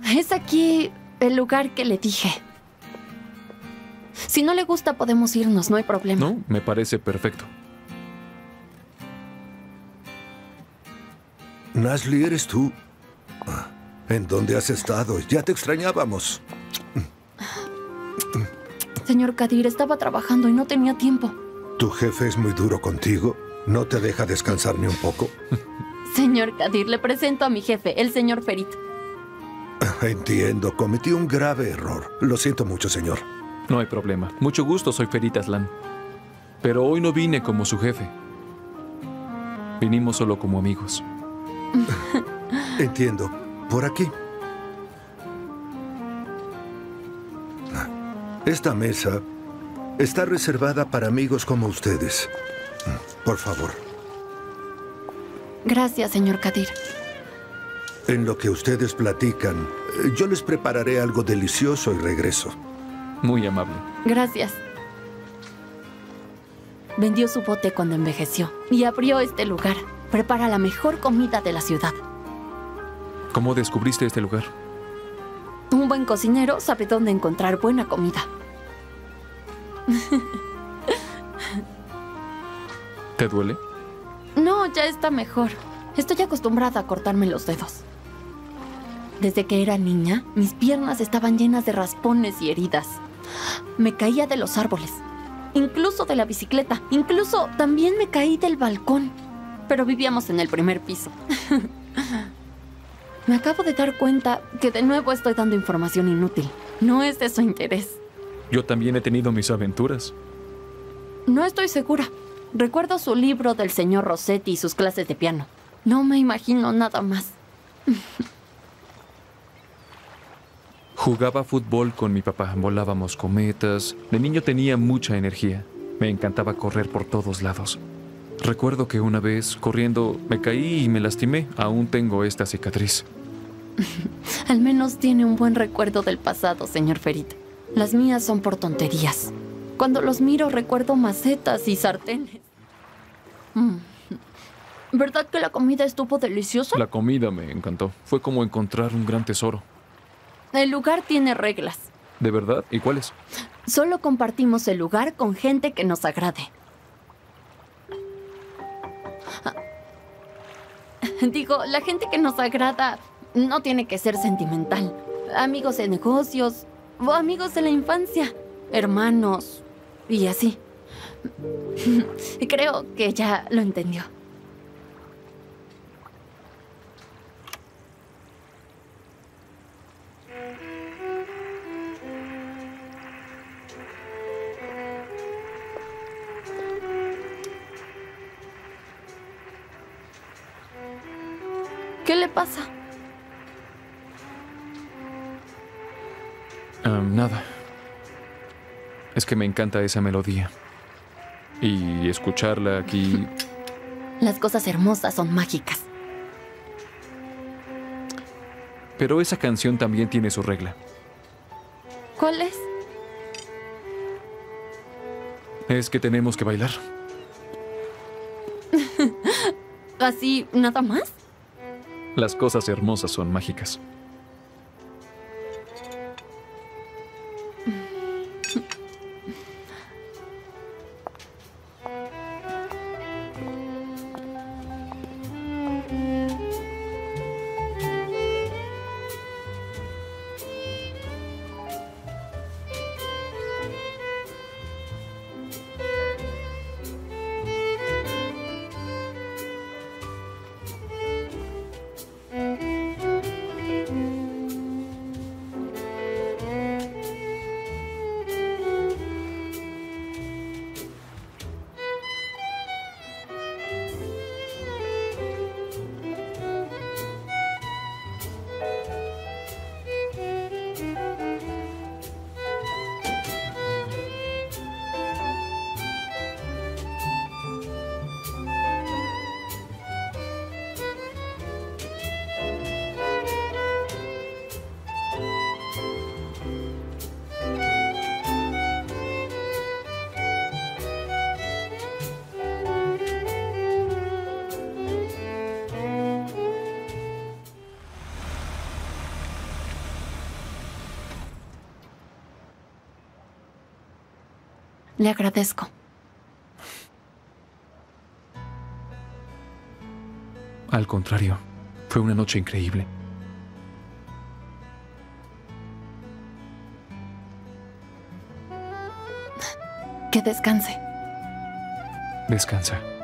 Es aquí el lugar que le dije. Si no le gusta, podemos irnos, no hay problema. No, me parece perfecto. Nasli, ¿eres tú? Ah, ¿En dónde has estado? Ya te extrañábamos. Señor Kadir, estaba trabajando y no tenía tiempo. ¿Tu jefe es muy duro contigo? ¿No te deja descansar ni un poco? Señor Kadir, le presento a mi jefe, el señor Ferit. Entiendo, cometí un grave error. Lo siento mucho, señor. No hay problema. Mucho gusto, soy Ferit Aslan. Pero hoy no vine como su jefe. Vinimos solo como amigos. Entiendo. Por aquí. Esta mesa está reservada para amigos como ustedes. Por favor. Gracias, señor Kadir. En lo que ustedes platican, yo les prepararé algo delicioso y regreso. Muy amable. Gracias. Vendió su bote cuando envejeció y abrió este lugar. Prepara la mejor comida de la ciudad. ¿Cómo descubriste este lugar? Un buen cocinero sabe dónde encontrar buena comida. ¿Te duele? No, ya está mejor. Estoy acostumbrada a cortarme los dedos. Desde que era niña, mis piernas estaban llenas de raspones y heridas. Me caía de los árboles, incluso de la bicicleta, incluso también me caí del balcón. Pero vivíamos en el primer piso. me acabo de dar cuenta que de nuevo estoy dando información inútil. No es de su interés. Yo también he tenido mis aventuras. No estoy segura. Recuerdo su libro del señor Rossetti y sus clases de piano. No me imagino nada más. Jugaba fútbol con mi papá, volábamos cometas. De niño tenía mucha energía. Me encantaba correr por todos lados. Recuerdo que una vez, corriendo, me caí y me lastimé. Aún tengo esta cicatriz. Al menos tiene un buen recuerdo del pasado, señor Ferit. Las mías son por tonterías. Cuando los miro recuerdo macetas y sartenes. Mm. ¿Verdad que la comida estuvo deliciosa? La comida me encantó. Fue como encontrar un gran tesoro. El lugar tiene reglas. ¿De verdad? ¿Y cuáles? Solo compartimos el lugar con gente que nos agrade. Digo, la gente que nos agrada no tiene que ser sentimental. Amigos de negocios o amigos de la infancia, hermanos y así. Creo que ya lo entendió. ¿Qué le pasa? Nada. Es que me encanta esa melodía. Y escucharla aquí... Las cosas hermosas son mágicas. Pero esa canción también tiene su regla. ¿Cuál es? Es que tenemos que bailar. ¿Así nada más? Las cosas hermosas son mágicas. Le agradezco. Al contrario, fue una noche increíble. Que descanse. Descansa.